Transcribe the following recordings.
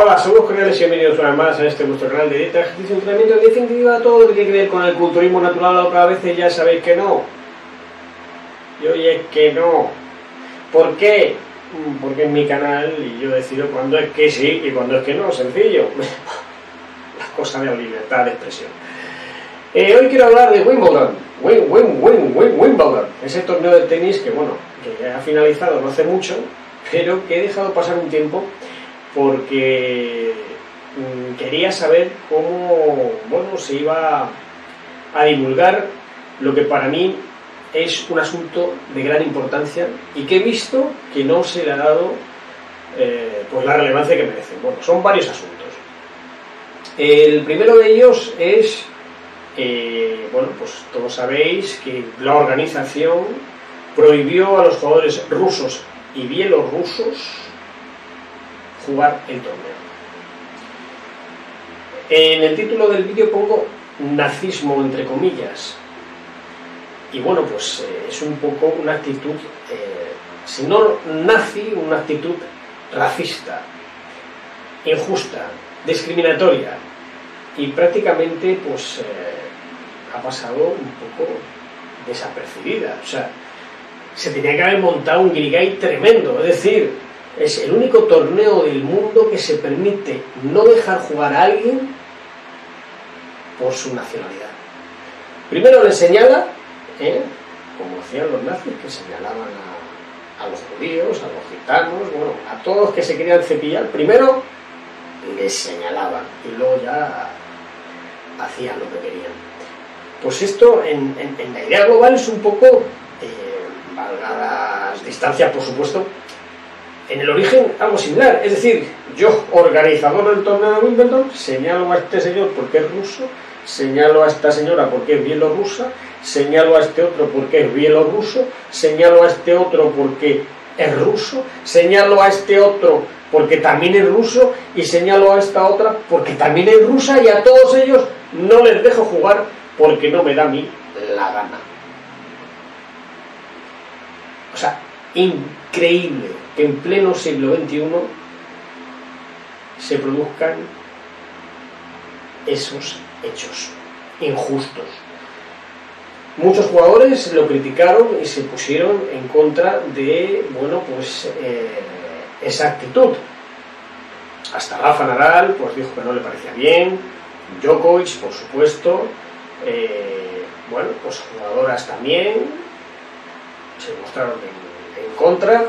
Hola, somos cordiales y bienvenidos una vez más a este vuestro canal de dieta, ejercicio, entrenamiento, en definitiva todo lo que tiene que ver con el culturismo natural, otra veces ya sabéis que no. Y hoy es que no. ¿Por qué? Mm, Porque es mi canal y yo decido cuándo es que sí y cuándo es que no, sencillo. Las cosas de la libertad de expresión. Eh, hoy quiero hablar de Wimbledon. Wim, Wim, Wim, Wim, Wimbledon. Ese torneo de tenis que, bueno, que ha finalizado no hace mucho, pero que he dejado pasar un tiempo porque mm, quería saber cómo bueno, se iba a divulgar lo que para mí es un asunto de gran importancia y que he visto que no se le ha dado eh, pues la relevancia que merece. Bueno, son varios asuntos. El primero de ellos es, eh, bueno, pues todos sabéis que la organización prohibió a los jugadores rusos y bielorrusos jugar el torneo. En el título del vídeo pongo nazismo entre comillas. Y bueno, pues eh, es un poco una actitud, eh, si no nazi, una actitud racista, injusta, discriminatoria. Y prácticamente pues eh, ha pasado un poco desapercibida. O sea, se tenía que haber montado un grigay tremendo. Es decir, es el único torneo del mundo que se permite no dejar jugar a alguien por su nacionalidad. Primero le señala, ¿eh? como hacían los nazis, que señalaban a, los judíos, a los gitanos, bueno, a todos los que se querían cepillar, primero les señalaban y luego ya hacían lo que querían. Pues esto en la idea global es un poco, eh, valga las distancias por supuesto, en el origen algo similar. Es decir, yo, organizador del torneo de Wimbledon, señalo a este señor porque es ruso, señalo a esta señora porque es bielorrusa, señalo a este otro porque es bielorruso, señalo a este otro porque es ruso, señalo a este otro porque también es ruso y señalo a esta otra porque también es rusa y a todos ellos no les dejo jugar porque no me da a mí la gana. O sea, increíble que en pleno siglo XXI se produzcan esos hechos injustos. Muchos jugadores lo criticaron y se pusieron en contra de, bueno, pues eh, esa actitud. Hasta Rafa Nadal, pues dijo que no le parecía bien, Djokovic, por supuesto, eh, bueno, pues jugadoras también se mostraron en, en contra,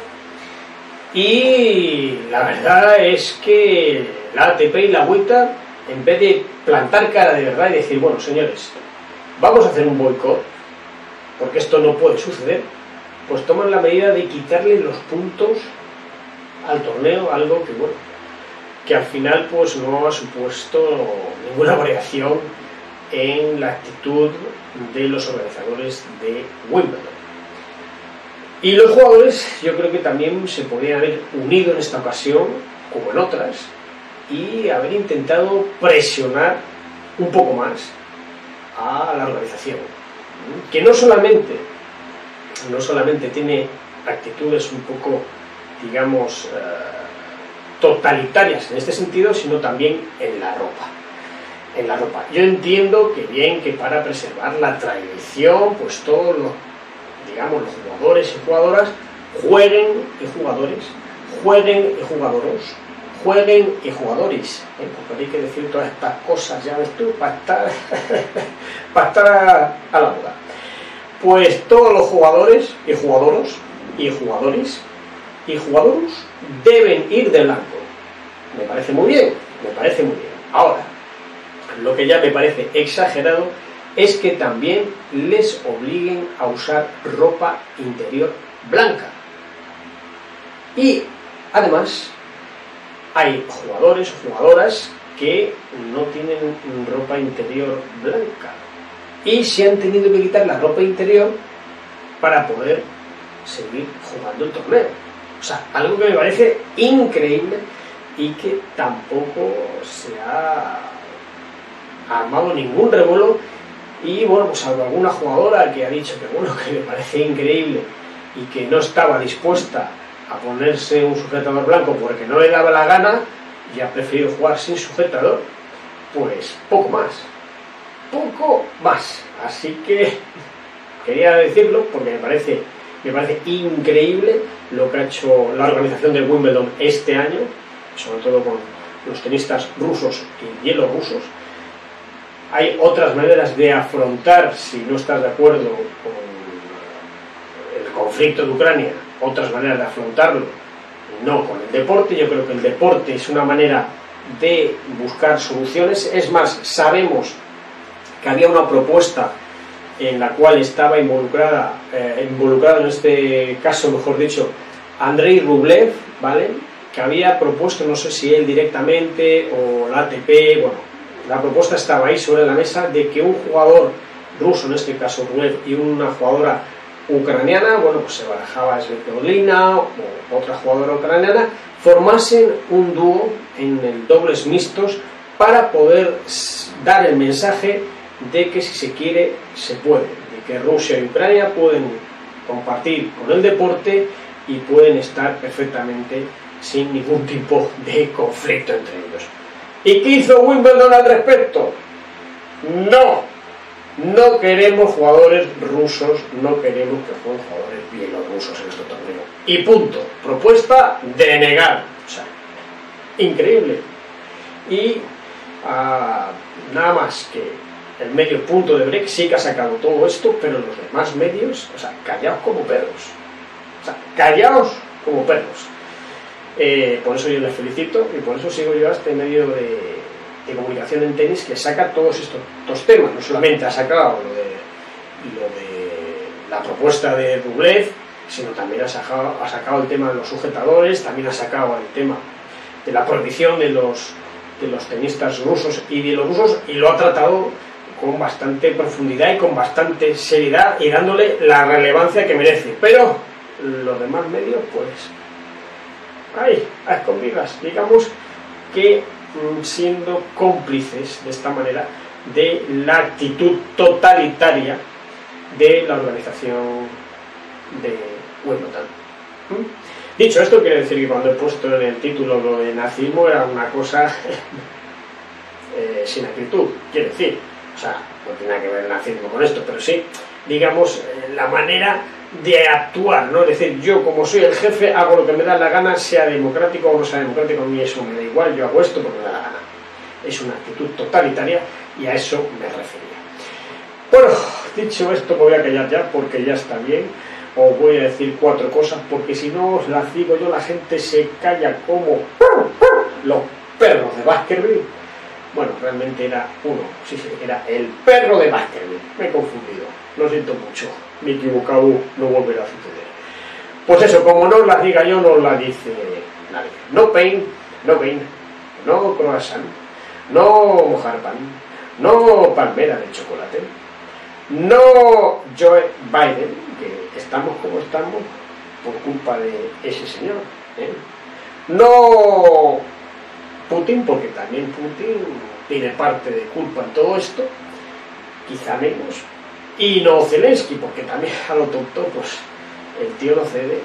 y la verdad es que la ATP y la WTA, en vez de plantar cara de verdad y decir, bueno, señores, vamos a hacer un boicot, porque esto no puede suceder, pues toman la medida de quitarle los puntos al torneo, algo que, bueno, que al final pues no ha supuesto ninguna variación en la actitud de los organizadores de Wimbledon. Y los jugadores yo creo que también se podrían haber unido en esta ocasión, como en otras, y haber intentado presionar un poco más a la organización. Que no solamente, no solamente tiene actitudes un poco, digamos, eh, totalitarias en este sentido, sino también en la ropa. En la ropa. Yo entiendo que bien que para preservar la tradición, pues todos los digamos, los jugadores y jugadoras jueguen y jugadores, jueguen y jugadoros, jueguen y jugadores, ¿eh? porque hay que decir todas estas cosas, ya ves tú, para estar, para estar a, la moda. Pues todos los jugadores y jugadoros y jugadores y jugadores deben ir de blanco. Me parece muy bien, me parece muy bien. Ahora, lo que ya me parece exagerado es que también les obliguen a usar ropa interior blanca. Y además hay jugadores jugadoras que no tienen ropa interior blanca y se han tenido que quitar la ropa interior para poder seguir jugando el torneo. O sea, algo que me parece increíble y que tampoco se ha armado ningún revuelo y bueno, pues alguna jugadora que ha dicho que bueno, que le parece increíble y que no estaba dispuesta a ponerse un sujetador blanco porque no le daba la gana, y ha preferido jugar sin sujetador, pues poco más. Poco más. Así que quería decirlo porque me parece, me parece increíble lo que ha hecho la organización del Wimbledon este año, sobre todo con los tenistas rusos y bielorrusos. Hay otras maneras de afrontar, si no estás de acuerdo con el conflicto de Ucrania, otras maneras de afrontarlo, no con el deporte. Yo creo que el deporte es una manera de buscar soluciones. Es más, sabemos que había una propuesta en la cual estaba involucrada, eh, involucrado en este caso, mejor dicho, Andrei Rublev, ¿vale? Que había propuesto, no sé si él directamente o la ATP, bueno, la propuesta estaba ahí sobre la mesa de que un jugador ruso, en este caso Rublev, y una jugadora ucraniana, bueno, pues se barajaba Svetlana o otra jugadora ucraniana, formasen un dúo en el dobles mixtos para poder dar el mensaje de que si se quiere, se puede, de que Rusia y Ucrania pueden compartir con el deporte y pueden estar perfectamente sin ningún tipo de conflicto entre ellos. ¿Y qué hizo Wimbledon al respecto? No, no queremos jugadores rusos, no queremos que jueguen jugadores bielorrusos en este torneo. Y punto. Propuesta denegar. O sea, increíble. Y ah, nada más que el medio punto de break sí que ha sacado todo esto, pero los demás medios, o sea, callaos como perros. O sea, callaos como perros. Eh, por eso yo les felicito y por eso sigo yo a este medio de, comunicación en tenis que saca todos estos, temas. No solamente ha sacado lo de, la propuesta de Rublev, sino también ha sacado, ha sacado el tema de los sujetadores, también ha sacado el tema de la prohibición de los, de los tenistas rusos y bielorrusos y lo ha tratado con bastante profundidad y con bastante seriedad y dándole la relevancia que merece. Pero los demás medios, pues, ahí, a escondidas, digamos que mm, siendo cómplices de esta manera de la actitud totalitaria de la organización de Wimbledon. ¿Mm? Dicho esto, quiere decir que cuando he puesto en el título lo de nazismo era una cosa eh, sin actitud, quiere decir, o sea, no tiene nada que ver el nazismo con esto, pero sí, digamos, eh, la manera de actuar, ¿no? Es decir, yo como soy el jefe hago lo que me da la gana, sea democrático o no sea democrático, a mí eso me da igual, yo hago esto porque me da la gana. Es una actitud totalitaria y a eso me refería. Bueno, dicho esto me voy a callar ya porque ya está bien. Os voy a decir cuatro cosas porque si no os las digo yo la gente se calla como los perros de Baskerville bueno, realmente era uno, sí, sí, era el perro de Baskerville. Me he confundido, lo siento mucho, me he equivocado, no volverá a suceder. Pues eso, como no las diga yo, no la dice nadie. No pain, no pain, no croissant, no mojar pan, no palmera de chocolate, no Joe Biden, que estamos como estamos por culpa de ese señor. ¿eh? No Putin, porque también Putin tiene parte de culpa en todo esto, quizá menos, y no Zelensky, porque también a lo tonto, pues el tío no cede,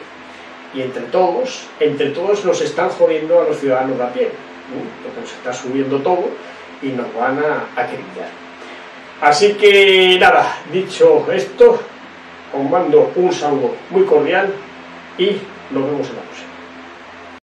y entre todos, entre todos nos están jodiendo a los ciudadanos de a pie, porque nos está subiendo todo y nos van a acribillar. Así que nada, dicho esto, os mando un saludo muy cordial y nos vemos en la próxima.